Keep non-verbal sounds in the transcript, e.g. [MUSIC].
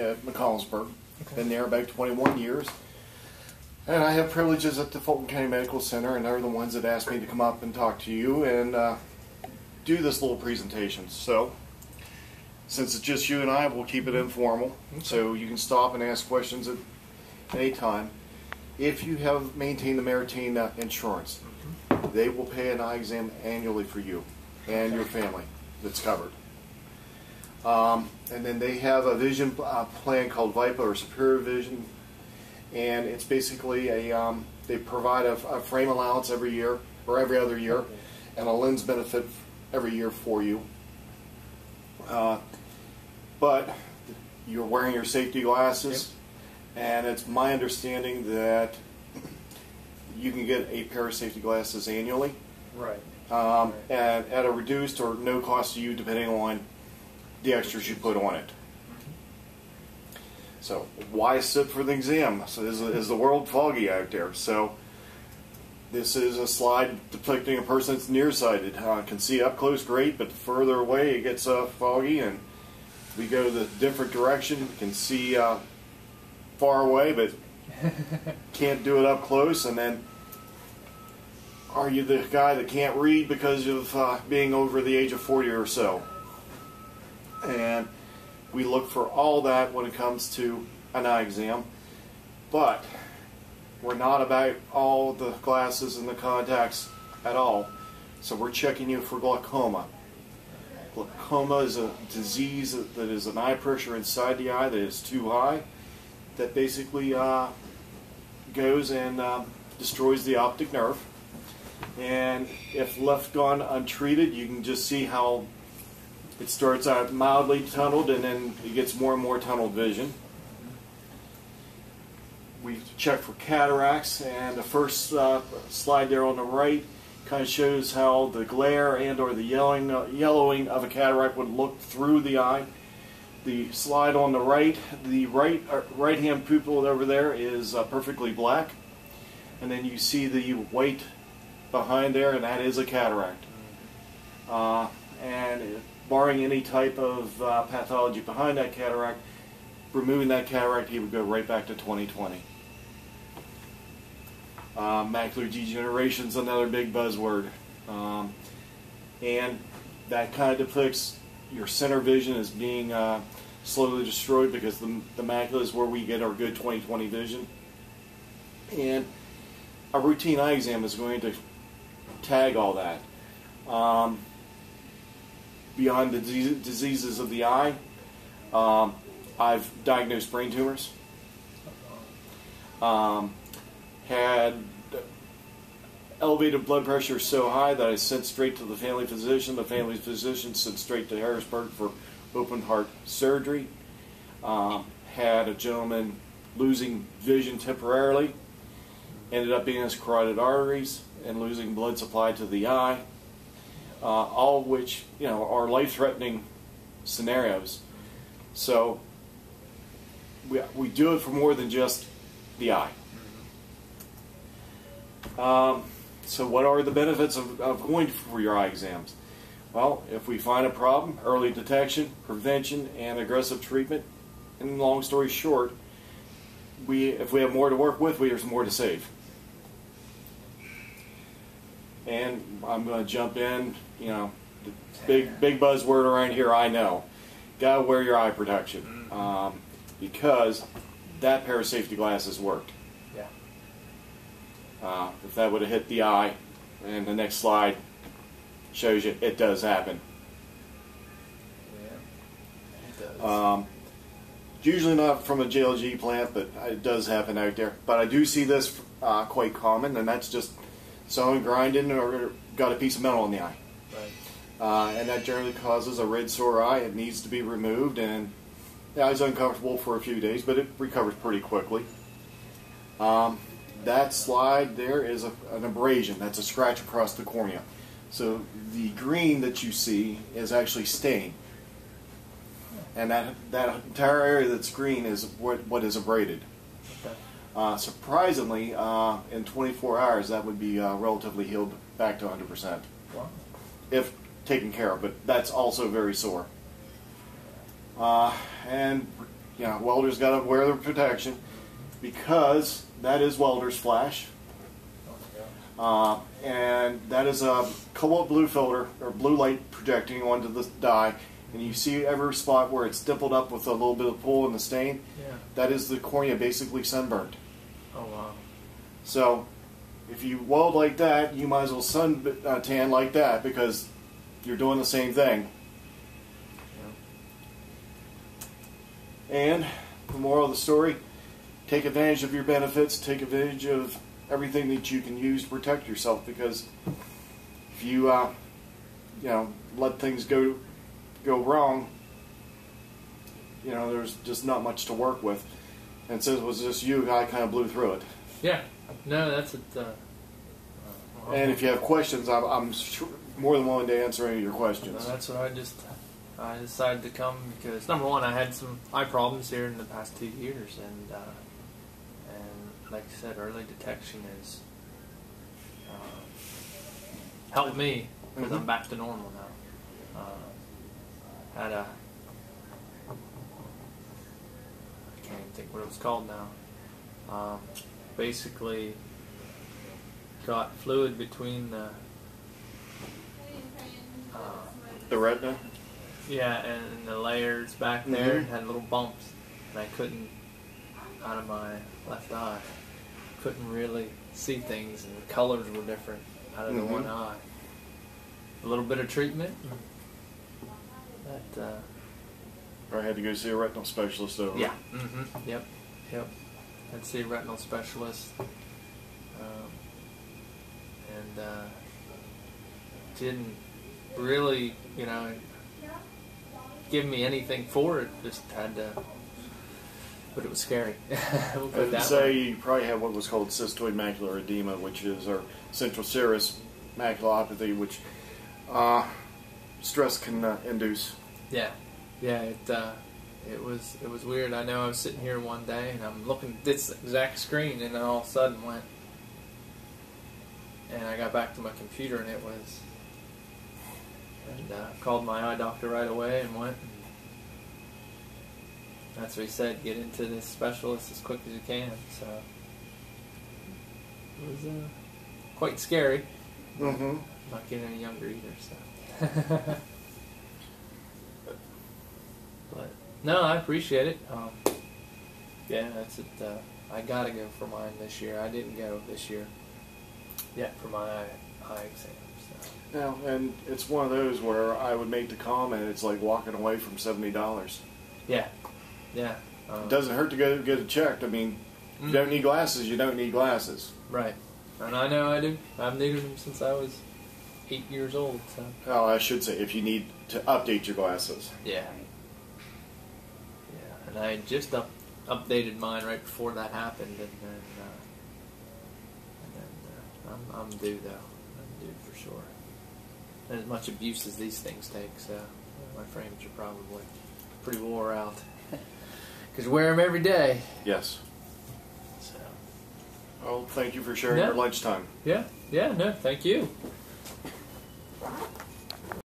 at McConnellsburg. Been there about 21 years. And I have privileges at the Fulton County Medical Center, and they're the ones that asked me to come up and talk to you and uh, do this little presentation. So, since it's just you and I, we'll keep it informal. So you can stop and ask questions at any time. If you have maintained the Meritain insurance, they will pay an eye exam annually for you and your family that's covered. Um, and then they have a vision uh, plan called VIPA or Superior Vision, and it's basically a um, they provide a, a, frame allowance every year or every other year, and a lens benefit every year for you. Uh, but you're wearing your safety glasses, yep. and it's my understanding that you can get a pair of safety glasses annually. Right. Um, right. At, at a reduced or no cost to you, depending on the extras you put on it. So why sit for the exam? So is, is the world foggy out there? So this is a slide depicting a person that's nearsighted. Uh, can see up close great, but further away it gets uh, foggy, and we go the different direction. Can see uh, far away, but [LAUGHS] can't do it up close. And then, are you the guy that can't read because of uh, being over the age of 40 or so? And we look for all that when it comes to an eye exam. But we're not about all the glasses and the contacts at all. So we're checking you for glaucoma. Glaucoma is a disease that is an eye pressure inside the eye that is too high that basically uh, goes and um, destroys the optic nerve. And if left gone untreated, you can just see how it starts out mildly tunneled and then it gets more and more tunneled vision. We check for cataracts and the first uh, slide there on the right kind of shows how the glare and or the yellowing, uh, yellowing of a cataract would look through the eye. The slide on the right, the right uh, right hand pupil over there is uh, perfectly black. And then you see the white behind there and that is a cataract. Uh, and barring any type of uh, pathology behind that cataract, removing that cataract, he would go right back to 2020. Uh, macular degeneration is another big buzzword. Um, and that kind of depicts your center vision as being uh, slowly destroyed because the, the macula is where we get our good 20/20 vision. And a routine eye exam is going to tag all that. Um, beyond the diseases of the eye. Um, I've diagnosed brain tumors. Um, had elevated blood pressure so high that I sent straight to the family physician. The family physician sent straight to Harrisburg for open heart surgery. Um, had a gentleman losing vision temporarily, ended up being his carotid arteries and losing blood supply to the eye uh, all which you know are life-threatening scenarios. So we, we do it for more than just the eye. Um, so what are the benefits of, of going for your eye exams? Well, if we find a problem, early detection, prevention, and aggressive treatment, and long story short, we if we have more to work with, we, there's more to save. And I'm going to jump in, you know, big big buzzword around here. I know, gotta wear your eye protection mm-hmm. um, because that pair of safety glasses worked. Yeah. Uh, if that would have hit the eye, and the next slide shows you it does happen. Yeah, it does. Um, usually not from a JLG plant, but it does happen out there. But I do see this uh, quite common, and that's just someone grinding or got a piece of metal in the eye. Right. Uh, and that generally causes a red sore eye. It needs to be removed, and the eye's uncomfortable for a few days, but it recovers pretty quickly. Um, that slide there is a, an abrasion. That's a scratch across the cornea. So the green that you see is actually stain. And that, that entire area that's green is what, what is abraded. Uh, surprisingly, uh, in 24 hours, that would be uh, relatively healed back to 100%. Wow. If taken care of, but that's also very sore. Uh, and yeah, welders got to wear their protection because that is welder's flash. Uh, and that is a cobalt blue filter or blue light projecting onto the die. And you see every spot where it's dimpled up with a little bit of pull in the stain. Yeah. That is the cornea basically sunburned. Oh wow. So if you weld like that, you might as well sun uh, tan like that because you're doing the same thing. Yeah. And the moral of the story take advantage of your benefits, take advantage of everything that you can use to protect yourself because if you, uh, you know, let things go go wrong, you know, there's just not much to work with. And since it was just you, I kind of blew through it. Yeah. No, that's it. Uh, uh, And if you have questions, I'm, I'm sure, more than willing to answer any of your No, questions. that's what I just I decided to come because number one I had some eye problems here in the past two years and uh, and like I said early detection has uh, helped me because I'm Mhm. back to normal now. Uh, had a I can't even think what it was called now. Um, basically got fluid between the uh, The retina? yeah, and the layers back there Mhm. had little bumps, and I couldn't, out of my left eye, couldn't really see things, and the colors were different out of Mhm. the one eye. A little bit of treatment, uh, I had to go see a retinal specialist over. yeah, mm-hmm. yep, yep. I'd see a retinal specialist, um, and uh, didn't really, you know, give me anything for it. Just had to, but it was scary. [LAUGHS] we'll I would say way. you probably have what was called cystoid macular edema, which is our central serous maculopathy, which uh, stress can uh, induce. Yeah, yeah. It uh, it was it was weird. I know I was sitting here one day and I'm looking at this exact screen, and then all of a sudden went, and I got back to my computer, and it was, and uh, called my eye doctor right away and went. And that's what he said. Get into this specialist as quick as you can. So it was uh, quite scary. Mm-hmm. Not getting any younger either, so. But no, I appreciate it. Um, yeah, that's it. Uh, I gotta go for mine this year. I didn't go this year yet for my eye, eye exam. So. Now, and it's one of those where I would make the comment, it's like walking away from seventy dollars. Yeah, yeah. Um, It doesn't hurt to go get it checked. I mean, you Mm. don't need glasses, you don't need glasses. Right, and I know I do. I've needed them since I was eight years old. So Oh, I should say, if you need to update your glasses. yeah, yeah. And I just up, updated mine right before that happened, and then, uh, and then uh, I'm, I'm due though. I'm due for sure. And as much abuse as these things take, so my frames are probably pretty wore out. [LAUGHS] Because you wear them every day. Yes. So Well, thank you for sharing Yeah. your lunchtime. yeah, yeah. No, thank you.